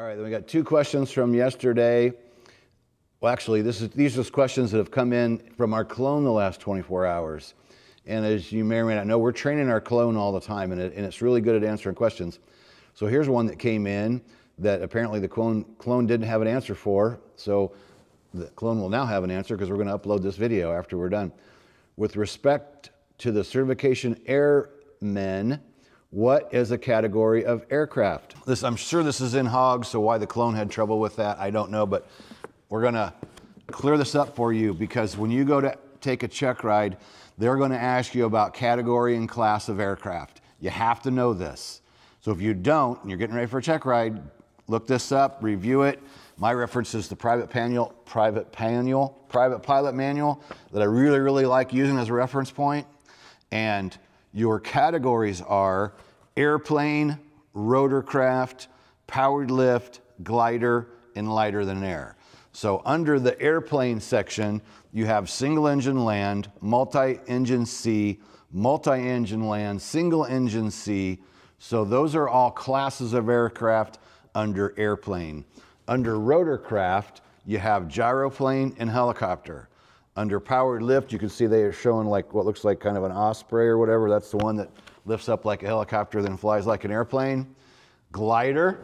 All right, then we got two questions from yesterday. Well, actually, this is, these are questions that have come in from our clone the last 24 hours. And as you may or may not know, we're training our clone all the time, and, it, and it's really good at answering questions. So here's one that came in that apparently the clone, clone didn't have an answer for. So the clone will now have an answer because we're going to upload this video after we're done. With respect to the certification airmen, what is a category of aircraft? This, I'm sure this is in hogs, so why the clone had trouble with that, I don't know, but we're gonna clear this up for you because when you go to take a check ride, they're gonna ask you about category and class of aircraft. You have to know this. So if you don't, and you're getting ready for a check ride, look this up, review it. My reference is the private manual, private manual, private pilot manual that I really, really like using as a reference point. And your categories are airplane, rotorcraft, powered lift, glider, and lighter than air. So under the airplane section, you have single engine land, multi-engine sea, multi-engine land, single engine sea. So those are all classes of aircraft under airplane. Under rotorcraft, you have gyroplane and helicopter. Under powered lift, you can see they are showing like what looks like kind of an osprey or whatever. That's the one that lifts up like a helicopter, then flies like an airplane. Glider,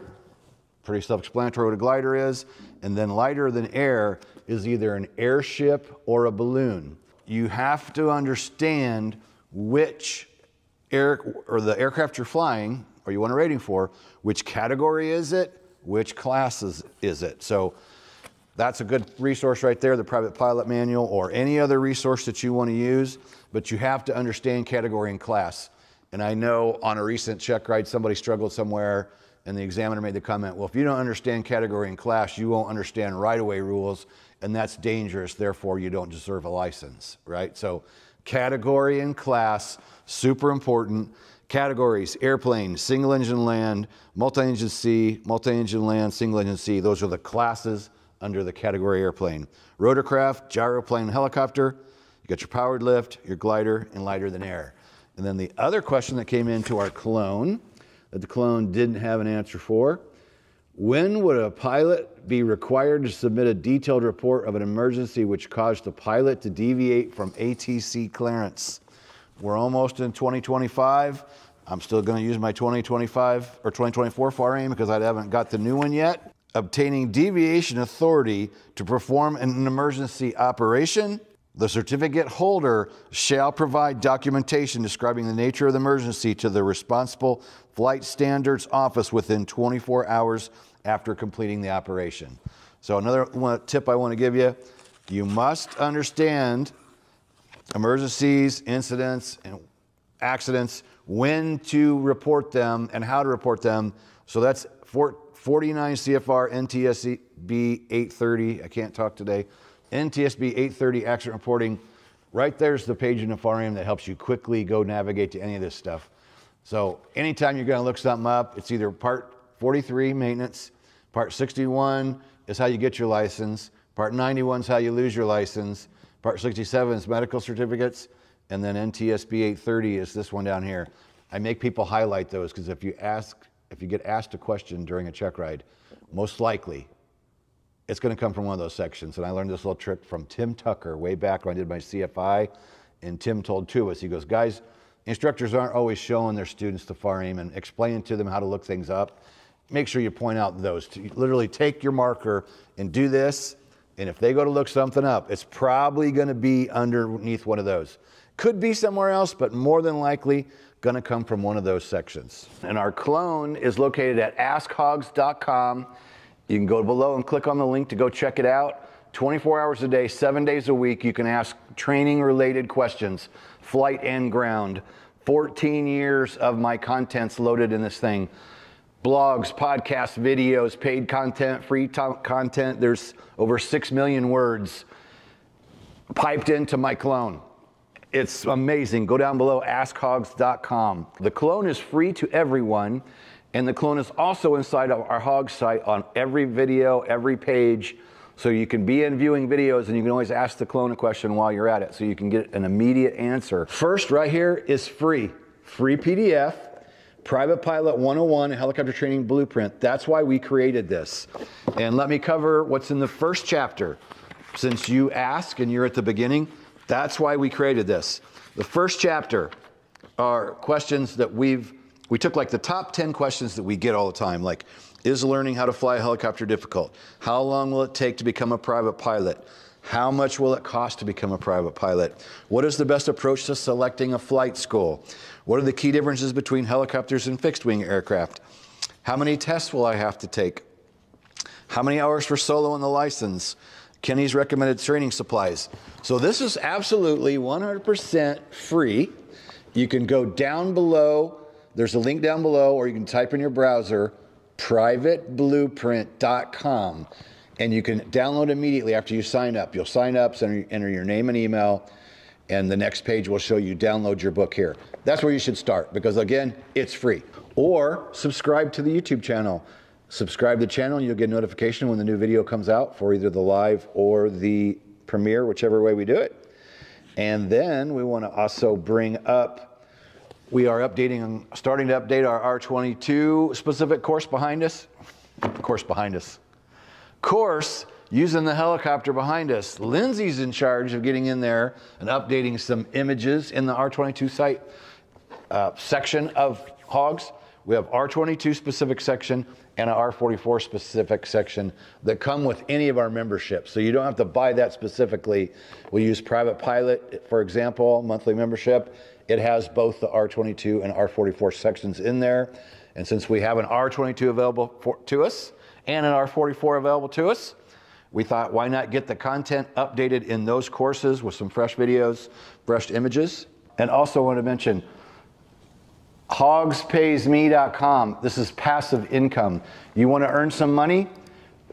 pretty self-explanatory what a glider is. And then lighter than air is either an airship or a balloon. You have to understand which air or the aircraft you're flying or you want a rating for, which category is it, which class is, is it. So that's a good resource right there, the private pilot manual or any other resource that you want to use, but you have to understand category and class. And I know on a recent check ride, somebody struggled somewhere and the examiner made the comment, well, if you don't understand category and class, you won't understand right-of-way rules and that's dangerous, therefore you don't deserve a license, right? So category and class, super important. Categories, airplane, single engine land, multi-engine sea, multi-engine land, single engine sea. Those are the classes under the category airplane. Rotorcraft, gyroplane, helicopter, you got your powered lift, your glider, and lighter than air. And then the other question that came into our clone that the clone didn't have an answer for, when would a pilot be required to submit a detailed report of an emergency which caused the pilot to deviate from ATC clearance? We're almost in 2025. I'm still going to use my 2025 or 2024 FAR/AIM because I haven't got the new one yet obtaining deviation authority to perform an emergency operation, the certificate holder shall provide documentation describing the nature of the emergency to the responsible flight standards office within 24 hours after completing the operation. So another one, tip I want to give you, you must understand emergencies, incidents, and accidents, when to report them and how to report them. So that's 49 CFR NTSB 830. I can't talk today. NTSB 830 accident reporting. Right there's the page in the FAR/AIM that helps you quickly go navigate to any of this stuff. So anytime you're going to look something up, it's either part 43 maintenance, part 61 is how you get your license, part 91 is how you lose your license, part 67 is medical certificates, and then NTSB 830 is this one down here. I make people highlight those because if you ask if you get asked a question during a check ride, most likely it's going to come from one of those sections. And I learned this little trick from Tim Tucker way back when I did my CFI. And Tim told two of us, he goes, guys, instructors aren't always showing their students the FAR/AIM and explaining to them how to look things up. Make sure you point out those. To literally take your marker and do this. And if they go to look something up, it's probably going to be underneath one of those. Could be somewhere else, but more than likely, going to come from one of those sections. And our clone is located at askhogs.com. You can go below and click on the link to go check it out. 24 hours a day, seven days a week, you can ask training related questions, flight and ground. 14 years of my contents loaded in this thing blogs, podcasts, videos, paid content, free content. There's over 6 million words piped into my clone. It's amazing. Go down below, askhogs.com. The clone is free to everyone, and the clone is also inside of our hog site on every video, every page. So you can be in viewing videos and you can always ask the clone a question while you're at it so you can get an immediate answer. First, right here is free. Free PDF Private Pilot 101 Helicopter Training Blueprint. That's why we created this. And let me cover what's in the first chapter. Since you ask and you're at the beginning, that's why we created this. The first chapter are questions that we've, we took like the top 10 questions that we get all the time, like, is learning how to fly a helicopter difficult? How long will it take to become a private pilot? How much will it cost to become a private pilot? What is the best approach to selecting a flight school? What are the key differences between helicopters and fixed wing aircraft? How many tests will I have to take? How many hours for solo on the license? Kenny's recommended training supplies. So this is absolutely 100% free. You can go down below. There's a link down below, or you can type in your browser, privateblueprint.com and you can download immediately after you sign up. You'll sign up, enter your name and email, and the next page will show you download your book here. That's where you should start because again, it's free. Or subscribe to the YouTube channel. Subscribe to the channel and you'll get notification when the new video comes out for either the live or the premiere, whichever way we do it. And then we want to also bring up, we are updating, and starting to update our R22 specific course behind us. Course behind us course using the helicopter behind us. Lindsay's in charge of getting in there and updating some images in the R22 site uh, section of hogs. We have R22 specific section and an R44 specific section that come with any of our memberships. So you don't have to buy that specifically. We use Private Pilot, for example, monthly membership. It has both the R22 and R44 sections in there. And since we have an R22 available for, to us, and an R44 available to us. We thought, why not get the content updated in those courses with some fresh videos, fresh images? And also want to mention hogspaysme.com. This is passive income. You want to earn some money,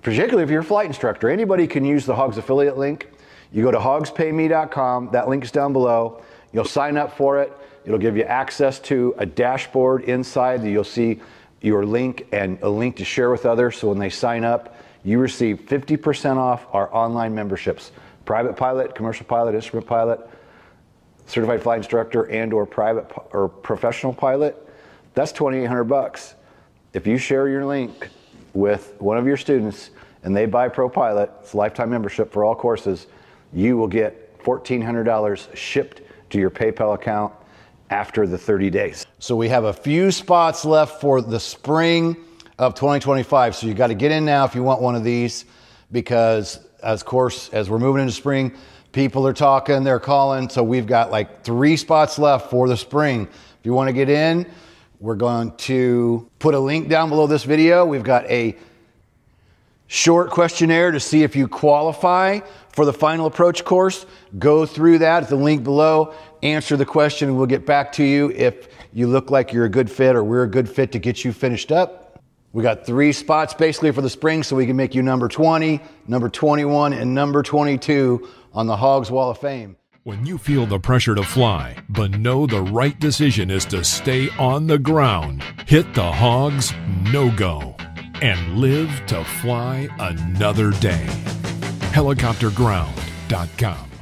particularly if you're a flight instructor. Anybody can use the Hogs affiliate link. You go to hogspayme.com. That link is down below. You'll sign up for it. It'll give you access to a dashboard inside that you'll see your link and a link to share with others. So when they sign up, you receive 50% off our online memberships. Private pilot, commercial pilot, instrument pilot, certified flight instructor, and or private or professional pilot. That's 2,800 bucks. If you share your link with one of your students and they buy Pro Pilot, it's lifetime membership for all courses, you will get $1,400 shipped to your PayPal account after the 30 days. So we have a few spots left for the spring of 2025. So you got to get in now if you want one of these because as course as we're moving into spring, people are talking, they're calling. So we've got like three spots left for the spring. If you want to get in, we're going to put a link down below this video. We've got a short questionnaire to see if you qualify for the final approach course. Go through that at the link below, answer the question, and we'll get back to you if you look like you're a good fit or we're a good fit to get you finished up. We got three spots basically for the spring, so we can make you number 20, number 21, and number 22 on the Hogs Wall of Fame. When you feel the pressure to fly, but know the right decision is to stay on the ground, hit the Hogs no go and live to fly another day. Helicopterground.com